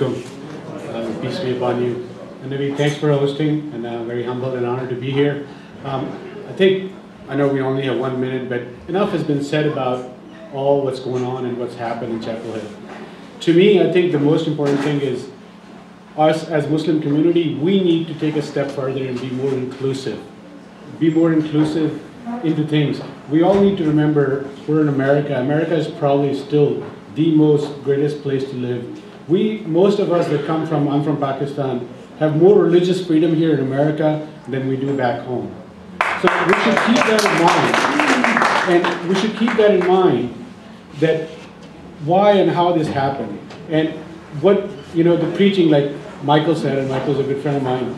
Uh, peace be upon you. And Nabi, thanks for hosting, and I'm very humbled and honored to be here. Um, I think, I know we only have one minute, but enough has been said about all what's going on and what's happened in Chapel Hill. To me, I think the most important thing is us as Muslim community, we need to take a step further and be more inclusive. Be more inclusive into things. We all need to remember we're in America. America is probably still the most greatest place to live. We, most of us that come from, I'm from Pakistan, have more religious freedom here in America than we do back home. So we should keep that in mind. And we should keep that in mind that why and how this happened. And what, you know, the preaching, like Michael said, and Michael's a good friend of mine,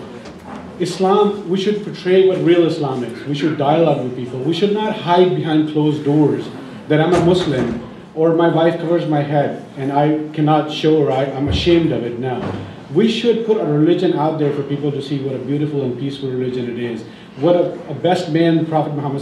Islam, we should portray what real Islam is. We should dialogue with people. We should not hide behind closed doors that I'm a Muslim or my wife covers my head and I cannot show her, I, I'm ashamed of it now. We should put a religion out there for people to see what a beautiful and peaceful religion it is. What a, a best man Prophet Muhammad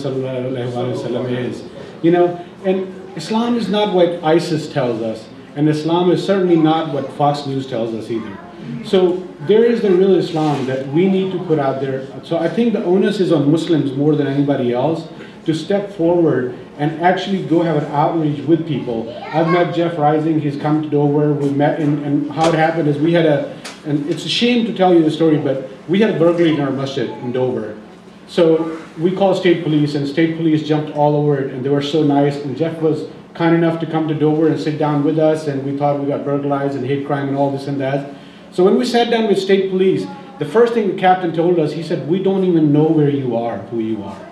is. You know, and Islam is not what ISIS tells us, and Islam is certainly not what Fox News tells us either. So there is the real Islam that we need to put out there. So I think the onus is on Muslims more than anybody else to step forward and actually go have an outreach with people. I've met Jeff Rising, he's come to Dover, we met, in, and how it happened is we had a, and it's a shame to tell you the story, but we had a burglary in our masjid in Dover. So we called state police, and state police jumped all over it, and they were so nice, and Jeff was kind enough to come to Dover and sit down with us, and we thought we got burglarized and hate crime and all this and that. So when we sat down with state police, the first thing the captain told us, he said, we don't even know where you are, who you are.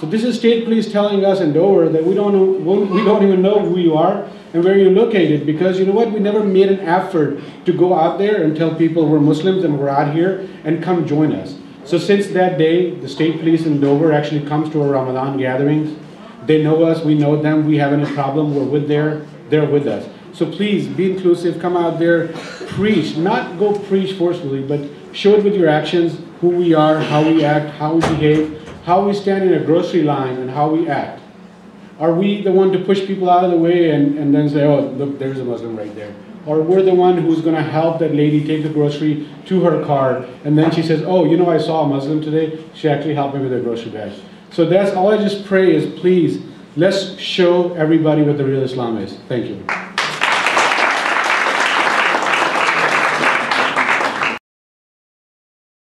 So this is state police telling us in Dover that we don't know, we don't even know who you are and where you're located because you know what? We never made an effort to go out there and tell people we're Muslims and we're out here and come join us. So since that day, the state police in Dover actually comes to our Ramadan gatherings. They know us, we know them, we have any problem, we're with there, they're with us. So please be inclusive, come out there, preach, not go preach forcefully, but show it with your actions, who we are, how we act, how we behave, how we stand in a grocery line and how we act. Are we the one to push people out of the way and, and then say, oh, look, there's a Muslim right there? Or we're the one who's going to help that lady take the grocery to her car, and then she says, oh, you know, I saw a Muslim today. She actually helped me with her grocery bag. So that's all I just pray is please, let's show everybody what the real Islam is. Thank you.